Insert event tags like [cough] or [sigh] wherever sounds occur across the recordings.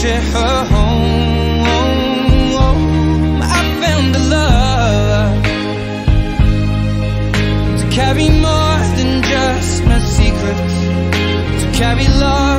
Share her home. I found a love to carry more than just my secrets, to carry love,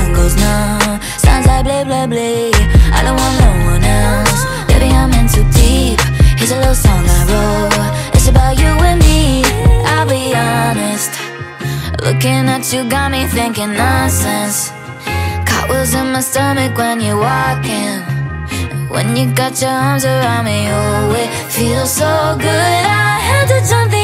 sun goes numb Sounds like bleh bleh bleh. I don't want no one else. Baby, I'm in too deep. Here's a little song I wrote. It's about you and me. I'll be honest. Looking at you got me thinking nonsense. Cartwheels in my stomach when you're walking. When you got your arms around me Oh, it feels so good. I had to jump the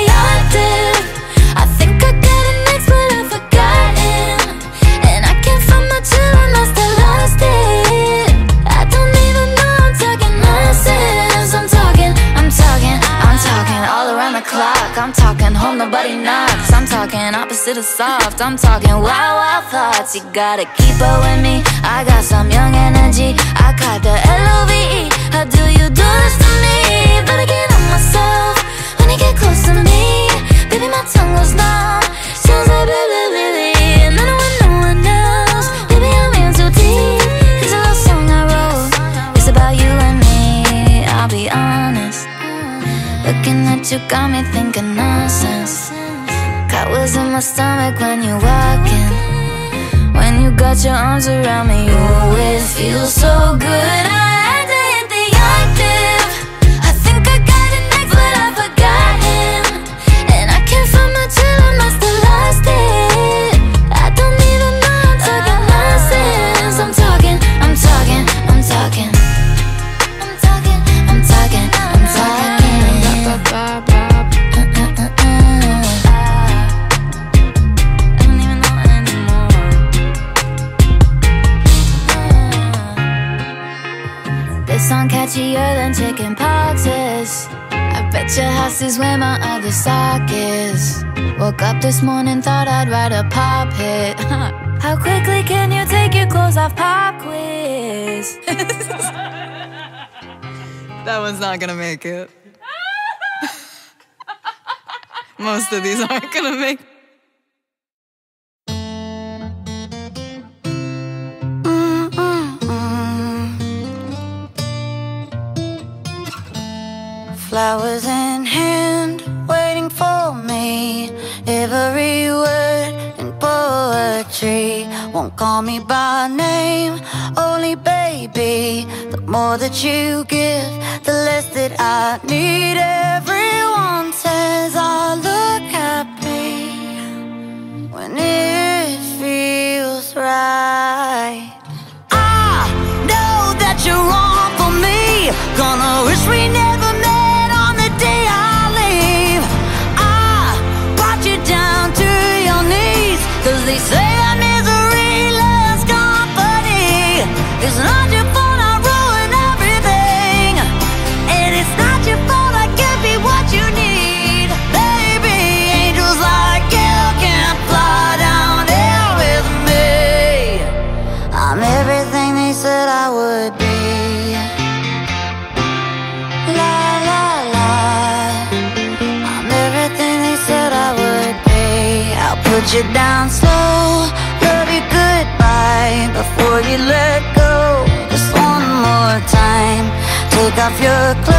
talking soft. I'm talking wild, wild thoughts. You gotta keep up with me. I got some young energy. I caught the L O V E. How do you do this to me? But I on myself when you get close to me. Baby, my tongue goes numb. Sounds like blah, blah, blah, blah. And I don't no one else. Baby, I'm in deep. It's a love song I wrote. It's about you and me. I'll be honest. Looking at you got me thinking nonsense. Cartwheels in my stomach when you're walking. When you got your arms around me, oh, it feels so good. I This song catchier than chicken poxes. I bet your house is where my other sock is. Woke up this morning, thought I'd write a pop hit. [laughs] How quickly can you take your clothes off? Pop quiz. [laughs] That one's not gonna make it. [laughs] Most of these aren't gonna make Flowers in hand, waiting for me. Every word in poetry won't call me by name, only baby. The more that you give, the less that I need. Everyone says I look happy Put you down slow, love you goodbye before you let go. Just one more time. Take off your clothes,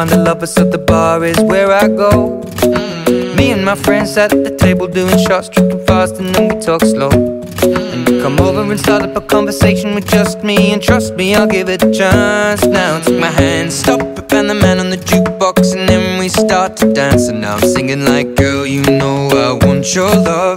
find a lover, so the bar is where I go. Me and my friends at the table doing shots, tripping fast, and then we talk slow. And you come over and start up a conversation with just me, and trust me, I'll give it a chance. Now take my hand, stop it, Van the Man on the jukebox, and then we start to dance. And now I'm singing like, girl, you know I want your love.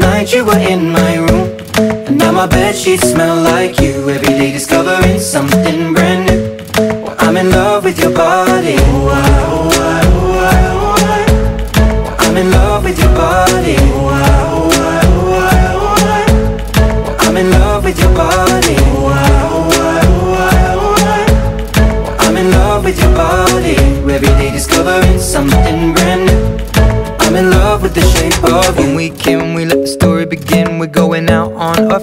Night you were in my room. And now my bed sheets smell like you. Every day discovering something brand new. Well, I'm in love with your body.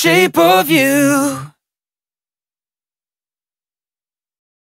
Shape of you.